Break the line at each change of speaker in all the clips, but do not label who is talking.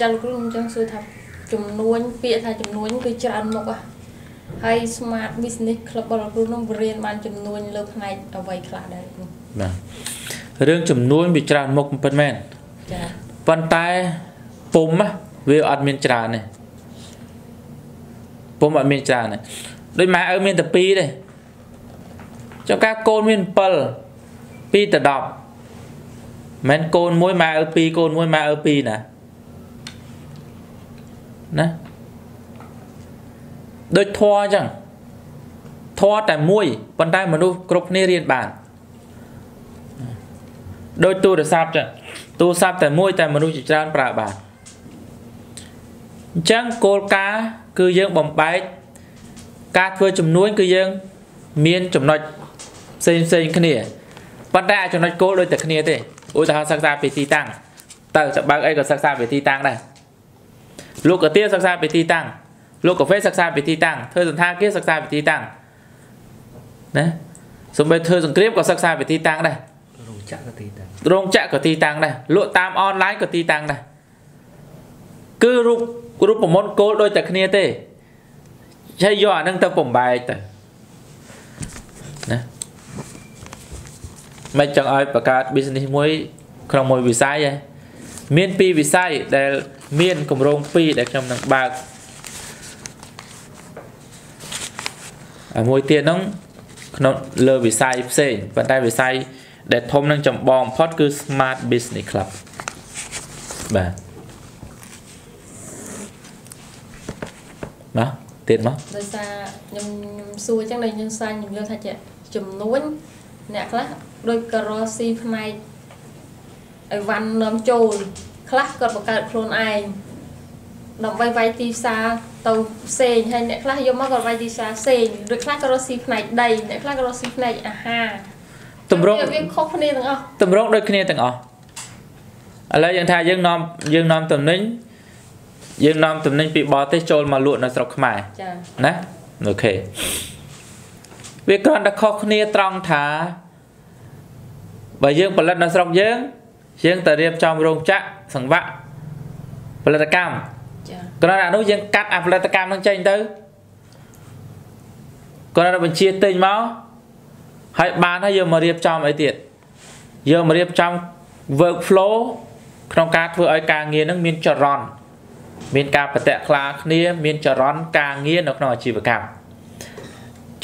ចាលោកគ្រូខ្ញុំចង់សួរថាចំនួនពាក្យថាចំនួនគឺច្រើនមុខហ่ะហើយ Smart Business Club របស់លោកគ្រូនោះបរៀនបានចំនួនលើផ្នែកអ្វីខ្លះដែរគ្រូ
បាទរឿងចំនួនវាច្រើនមុខពិតមែន
ចា
ប៉ុន្តែពុំណាវាអត់មានច្រើនទេពុំអត់មានច្រើនទេដូចម៉ែឪមានតែ2ទេចុះការកូនមាន7 2ទៅ10មិនកូនមួយម៉ែឪ2កូនមួយម៉ែឪ2ណា ណាដូចធွာអញ្ចឹងធွာតែមួយប៉ុន្តែមនុស្សគ្រប់គ្នារៀនបានដូចទូរស័ព្ទចឹងទូរស័ព្ទតែមួយតែមនុស្សជាច្រើនប្រើបានអញ្ចឹងគោលការណ៍គឺយើងបំបែកការធ្វើចំនួនគឺយើងមានចំណុចផ្សេងផ្សេងគ្នាប៉ុន្តែអាចចំណុចគោលដូចតែគ្នាទេឧទាហរណ៍សិក្សាពីទីតាំងតើសបើកអីក៏សិក្សាពីទីតាំងដែរ លោកកាទៀសិក្សាពីទីតាំងលោកកាហ្វេសិក្សាពីទីតាំងធ្វើសន្តាគារសិក្សាពីទីតាំងណាសូម្បីធ្វើសង្គ្រាមក៏សិក្សាពីទីតាំងដែរ
រោងចក្រក៏ទីតាំង
រោងចក្រក៏ទីតាំងដែរលក់តាមអនឡាញក៏ទីតាំងដែរគឺរូបរូបមន្តគោលដូចតែគ្នាទេហើយយកអានឹងទៅបំបែកទៅណាមិនចង់ឲ្យបង្កើត business មួយក្នុងមួយវិស័យឯង មានពីរវិស័យដែលមានគម្រោងពីរដែលខ្ញុំនឹងបើកហើយមួយទៀតហ្នឹងក្នុងលើវិស័យផ្សេងប៉ុន្តែវិស័យដែលធំនឹងចម្បងបំផុតគឺ Smart Business Club បាទណាទៀតមក
ដោយសារខ្ញុំខ្ញុំសួរអញ្ចឹងដូចខ្ញុំសាញខ្ញុំយល់ថាជាចំនួនអ្នកខ្លះដូចក៏រកស៊ីផ្នែក អីវ៉ាន់នាំចូលខ្លះគាត់បង្កើតខ្លួនឯងដើម្បីវាយទីផ្សារទៅផ្សេងហើយអ្នកខ្លះយកមកគាត់វាយទីផ្សារផ្សេងឬខ្លះក៏រកស៊ីផ្នែកដីអ្នកខ្លះក៏រកស៊ីផ្នែកអាហារ
តម្រង
វាវាខុសគ្នាទាំងអស់
តម្រងដូចគ្នាទាំងអស់ឥឡូវយើងថាយើងនាំយើងនាំតំណែងយើងនាំតំណែងពីបរទេសចូលមកលក់នៅស្រុកខ្មែរ
ចា
ណាអូខេវាគ្រាន់តែខុសគ្នាត្រង់ថាបើយើងផលិតនៅស្រុកយើង យើងតែរៀបចំរោងចក្រសង្វាក់ផលិតកម្ម
ចា
គ្រាន់តែអានោះយើងកាត់អាផលិតកម្មហ្នឹងចេញទៅគ្រាន់តែបញ្ជាទិញមកហើយបានហើយយកមករៀបចំអីទៀតយកមករៀបចំ work flow ក្នុងការធ្វើឲ្យការងារហ្នឹងមានចរន្តមានការបដិខ្លាគ្នា មានចរន្តការងារនៅក្នុងអាជីវកម្ម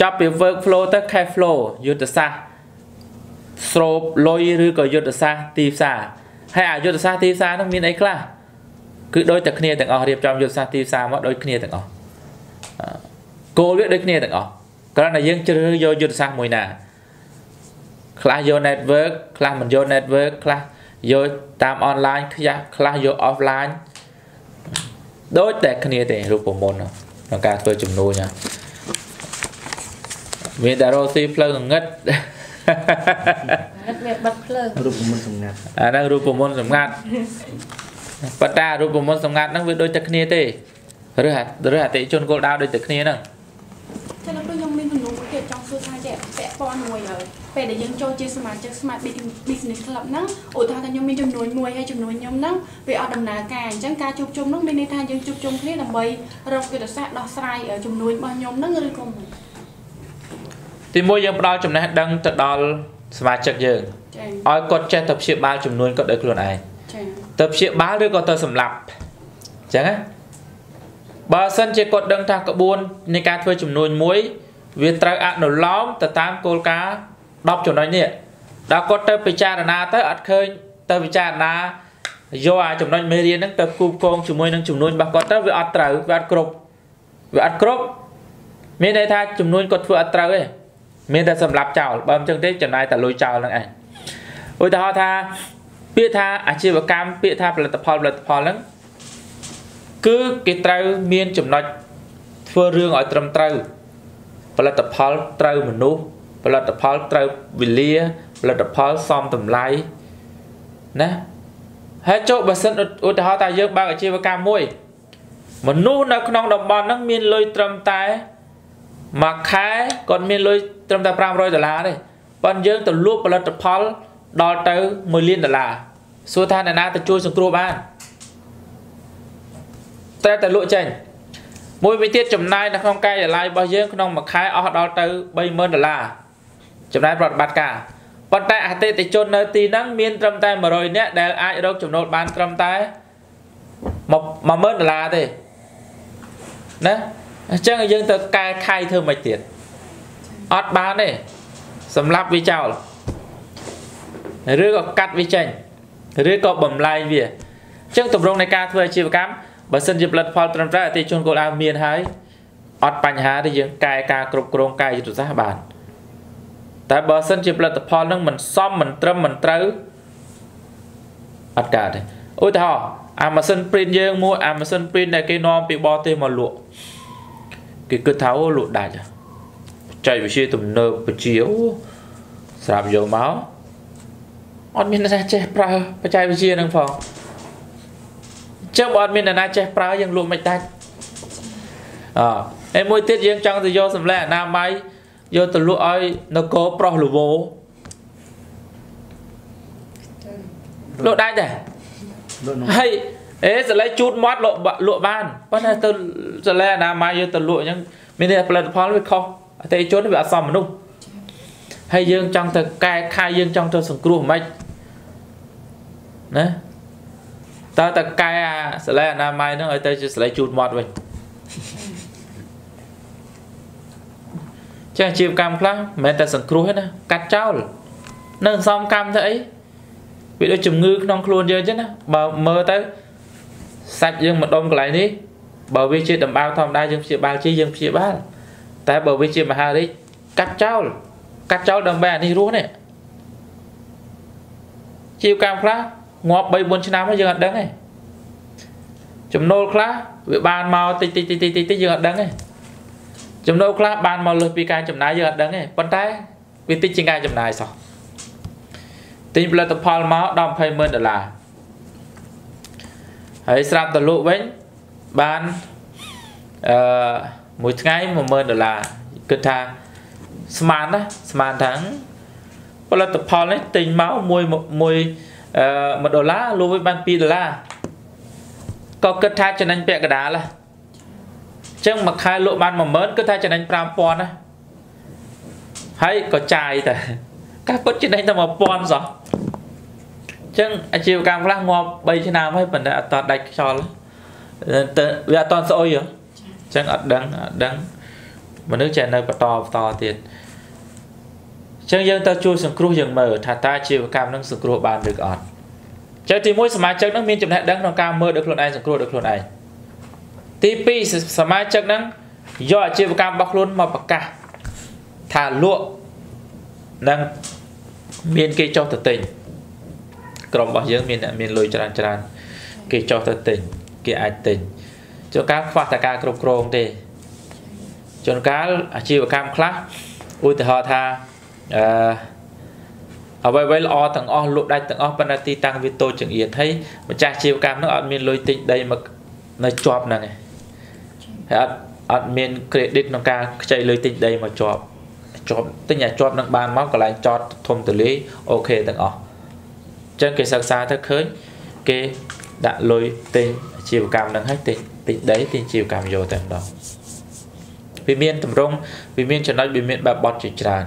ចាប់ពី work flow ទៅ cash flow យុទ្ធសាស្ត្រ ស្រូបលុយឬក៏យុទ្ធសាស្ត្រទីផ្សារហើយអាយុទ្ធសាស្ត្រទីផ្សារហ្នឹងមានអីខ្លះគឺដូចតែគ្នាទាំងអស់រៀបចំយុទ្ធសាស្ត្រទីផ្សារមកដូចគ្នាទាំងអស់អឺគោលវាដូចគ្នាទាំងអស់គ្រាន់តែយើងជ្រើសរើសយកយុទ្ធសាស្ត្រមួយណាខ្លះយក network ខ្លះមិនយក network ខ្លះយកតាម online ខ្លះខ្លះយក offline ដូចតែគ្នាទេរូបមន្តហ្នឹងក្នុងការធ្វើចំនួនណាមានតែរកស៊ីផ្លូវងងឹត
ងឹតវាបិទភ្លើង
រូបមន្តសម្ងាត់
អាហ្នឹងរូបមន្តសម្ងាត់ប៉ុន្តែរូបមន្តសម្ងាត់ហ្នឹងវាដូចតែគ្នាទេឬអាឬអតិថិជនគោលដៅដូចតែគ្នាហ្នឹង
ចឹងខ្ញុំមានទំនួលមួយទៀតចង់សួរថាចេះពាក់ព័ន្ធមួយហើយពេលដែលយើងចូលជាសមាជិក Smart Business Club ហ្នឹងឧទាហរណ៍ថាខ្ញុំមានចំនួនមួយហើយចំនួនខ្ញុំហ្នឹងវាអត់ដំណើរការអញ្ចឹងការជួបជុំហ្នឹងមានន័យថាយើងជួបជុំគ្នាដើម្បីរកយុទ្ធសាស្ត្រដោះស្រាយចំនួនរបស់ខ្ញុំហ្នឹងឬក៏មិន
ទីមួយយើងផ្ដល់ចំណេះដឹងទៅដល់សមាជិកយើង
ចា៎
ឲ្យគាត់ចេះទៅព្យាបាលចំនួនគាត់ដោយខ្លួនឯង
ចា៎
ទៅព្យាបាលឬក៏ទៅសម្លាប់អញ្ចឹងណាបើសិនជាគាត់ដឹងថាក្បួននៃការធ្វើចំនួនមួយ វាត្រូវអនុលោមទៅតាមគោលការណ៍10ចំណុចនេះដល់គាត់ទៅពិចារណាទៅអត់ឃើញទៅពិចារណាយកអាចំណុចមេរៀនហ្នឹងទៅគូបគងជាមួយនឹងចំនួនរបស់គាត់ទៅវាអត់ត្រូវវាអត់គ្រប់វាអត់គ្រប់មានន័យថាចំនួនគាត់ធ្វើអត់ត្រូវទេ មានតែសម្លាប់ចោលបើមិនចឹងទេចំណាយតែលុយចោលហ្នឹងឯងឧទាហរណ៍ថាពាក្យថាអាជីវកម្មពាក្យថាផលិតផលផលិតផលហ្នឹងគឺគេត្រូវមានចំណុចធ្វើរឿងឲ្យត្រឹមត្រូវផលិតផលត្រូវមនុស្សផលិតផលត្រូវវេលាផលិតផលសមតម្លៃណាហើយចុះបើសិនឧទាហរណ៍ថាយើងបើកអាជីវកម្មមួយមនុស្សនៅក្នុងតំបន់ហ្នឹងមានលុយត្រឹមតែ មួយខែគាត់មានលុយត្រឹមតែ500ដុល្លារទេប៉ុន្តែយើងទៅលក់ផលិតផលដល់ទៅ1លានដុល្លារសួរថាអ្នកណាទៅជួយសង្គ្រោះបានត្រូវតែលក់ចេញមួយវិញទៀតចំណាយនៅក្នុងកាយវិឡាយរបស់យើងក្នុងមួយខែអស់ដល់ទៅ30000ដុល្លារចំណាយប្រតិបត្តិការប៉ុន្តែអតិថិជននៅទីហ្នឹងមានត្រឹមតែ100នាក់ដែលអាចរកចំណូលបានត្រឹមតែ10000ដុល្លារទេណា អញ្ចឹងយើងទៅកែខៃធ្វើមិនទៀតអត់បានទេសម្រាប់វាចោលឬក៏កាត់វាចេញឬក៏បំលែងវាអញ្ចឹងតម្រងនៃការធ្វើអាជីវកម្មបើសិនជាផលិតផលត្រឹមត្រូវអតិជនគោលដៅមានហើយអត់បញ្ហាទេយើងកែការគ្រប់គ្រងកាយយុទ្ធសាស្ត្របានតែបើសិនជាផលិតផលនឹងមិនសមមិនត្រឹមមិនត្រូវអត់កើតទេឧទាហរណ៍អាម៉ាស៊ីន print យើងមួយអាម៉ាស៊ីន print ដែលគេនាំពីបរទេសមកលក់ គេគិតថាអូលក់ដាច់ចែកវិជាទំនើបបជាអូស្រាប់យកមកអត់មានអ្នកចេះប្រើបច្ចេកវិទ្យានឹងផងអញ្ចឹងបើអត់មានអ្នកណាចេះប្រើយើងលក់មិនដាច់អហើយមួយទៀតយើងចង់ទៅយកសម្លេងអនាម័យយកទៅលក់ឲ្យនគរប្រុសលវោលក់ដាច់ដែរ
លក់នំ
ហើយ អេសលេជូតមាត់លក់លក់បានប៉ុន្តែទៅសលេអនាម័យយកទៅលក់អញ្ចឹងមានន័យថាផលិតផលវាខុសអតិថិជនវាអត់សមមនុស្សហើយយើងចង់ទៅកែខៃយើងចង់ទៅសង្គ្រោះមិនណាតើតើកែអាសលេអនាម័យហ្នឹងឲ្យទៅជាសលេជូតមាត់វិញចាស់ជីវកម្មខ្លះមិនមែនតែសង្គ្រោះទេណាកាត់ចោលនៅសំកម្មទៅអីវាដូចជំងឺក្នុងខ្លួនយើងអញ្ចឹងណាបើមើលទៅ សាច់យើងម្ដុំកន្លែងនេះបើវាជាដំបៅធម្មតាយើងព្យាបាលជាយើងព្យាបាលតែបើវាជាមហារីកកាត់ចោលកាត់ចោលដើម្បីអានេះរស់នេះជីវកម្មខ្លះងាប់3 4ឆ្នាំហើយយើងអត់ដឹងទេចំណូលខ្លះវាបានមកតិចតិចតិចតិចតិចយើងអត់ដឹងទេចំណូលខ្លះបានមកលើសពីការចំណាយយើងអត់ដឹងទេប៉ុន្តែវាតិចជាងការចំណាយសោះទិញផលិតផលមកដល់20ម៉ឺនដុល្លារ ហើយស្រាប់ទៅលក់វិញបានអឺមួយថ្ងៃ10000ដុល្លារគិតថាស្មានណាស្មានថាផលិតផលនេះទិញមកមួយមួយអឺ1ដុល្លារលក់វិញបាន2ដុល្លារក៏គិតថាចំណេញពាក់កណ្ដាលហ៎អញ្ចឹងមួយខែលក់បាន10000គិតថាចំណេញ5000ណាហើយក៏ចាយតែការពិតចំណេញតែ1000សោះអញ្ចឹងអាជីវកម្មខ្លះងាប់3ឆ្នាំហើយប៉ុន្តែអត់តដាច់ខ្យល់ទៅវាអត់តស្អុយហ៎អញ្ចឹងអត់ដឹងអត់ដឹងមនុស្សចេះនៅបន្តបន្តទៀតអញ្ចឹងយើងទៅជួយសង្គ្រោះយើងមើលថាតើអាជីវកម្មនឹងសង្គ្រោះបានឬក៏អត់ចឹងទី1សមាជិកនឹងមានចំណេះដឹងក្នុងការមើលដោយខ្លួនឯងសង្គ្រោះដោយខ្លួនឯងទី2សមាជិកនឹងយកអាជីវកម្មរបស់ខ្លួនមកប្រកាសថាលក់នឹងមានគេចុះទៅទិញ ក្រុមរបស់យើងមានអ្នកមានលុយច្រើនច្រើនគេចុះទៅទិញគេអាចទិញជួនកាលខ្វះតែការគ្រប់គ្រងទេជួនកាលអាជីវកម្មខ្លះឧទាហរណ៍ថាអឺអ្វីៗល្អទាំងអស់លក់ដាច់ទាំងអស់ប៉ុន្តែទីតាំងវាតូចចង្អៀតហើយម្ចាស់អាជីវកម្មនោះអត់មានលុយទិញដីមកនៅជាប់ហ្នឹងឯងហើយអត់អត់មាន credit ក្នុងការខ្ចីលុយទិញដីមកជាប់ជាប់ទិញឲ្យជាប់នឹងបានមកកន្លែងចតធំទូលាយអូខេទាំងអស់អញ្ចឹងគេសិក្សាទៅឃើញគេដាក់លុយទិញអាជីវកម្មហ្នឹងឲ្យទិញទិញដីទិញអាជីវកម្មយកតែម្ដងវាមានតម្រង់វាមានចំណុចវាមានបែបបត់ជាច្រើន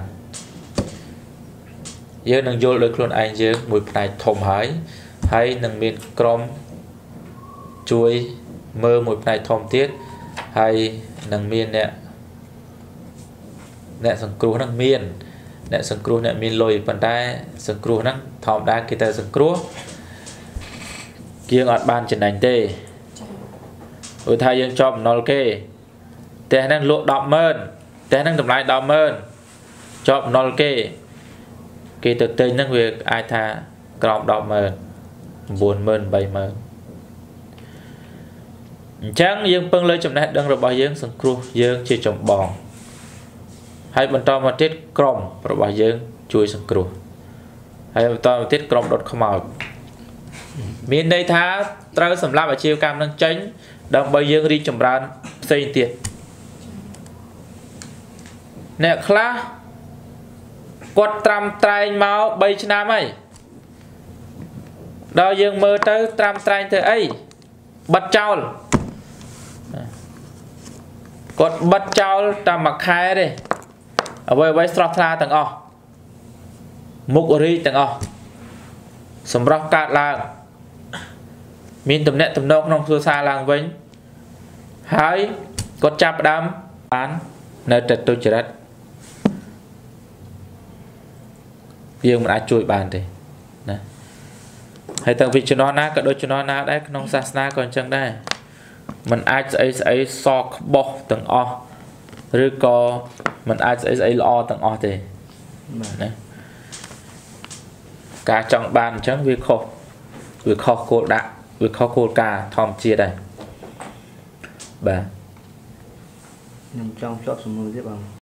យើងនឹងយល់ដោយខ្លួនឯងយើងមួយផ្នែកធំហើយហើយនឹងមានក្រុមជួយមើលមួយផ្នែកធំទៀតហើយនឹងមានអ្នកអ្នកសង្គ្រោះហ្នឹងមាន អ្នកសង្គ្រោះអ្នកមានលុយប៉ុន្តែសង្គ្រោះហ្នឹងធម្មតាគេទៅសង្គ្រោះយើងអត់បានចំណេញទេឧទាហរណ៍យើងជាប់បំណុលគេផ្ទះហ្នឹងលក់100000ផ្ទះហ្នឹងតម្លៃ100000ជាប់បំណុលគេ គេទៅទិញហ្នឹងវាអាចថាក្រោម100000 90000 30000អញ្ចឹងយើងពឹងលើចំណេះដឹងរបស់យើងសង្គ្រោះយើងជាចម្បង ហើយបន្តមកទៀតក្រុមរបស់យើង ជួយសង្គ្រោះហើយបន្តមកទៀតក្រុមដុតខ្មោចមានន័យថាត្រូវសម្រាប់អាជីវកម្មនឹងចេញដើម្បីយើងរីកចម្រើនផ្សេងទៀតអ្នកខ្លះគាត់ត្រាំត្រែងមក3ឆ្នាំហើយដល់យើងមើលទៅត្រាំត្រែងទៅអីបិទចោលគាត់បិទចោលតែមួយខែទេ អ្វីអ្វីស្រស់ថ្លាទាំងអស់មុខរីកទាំងអស់សម្រស់កើតឡើងមានតំណែងតំណងក្នុងគ្រួសារឡើងវិញហើយគាត់ចាប់ផ្ដើមបាននៅតែទុច្ចរិតយើងមិនអាចជួយបានទេណាហើយតាំងពីជំនាន់ណាក៏ដូចជំនាន់ណាដែរក្នុងសាសនាក៏អញ្ចឹងដែរมันអាចស្អីស្អីសក្បោះទាំងអស់ ឬក៏มันអាចស្អីស្អីល្អទាំងអស់ទេ
បាទ
ណាការចង់បានអញ្ចឹងវាខុសវាខុសគោលដាក់វាខុសគោលការណ៍ធម្មជាតិដែរបាទ
ខ្ញុំចង់ភ្ជាប់សំណួរទៀតបង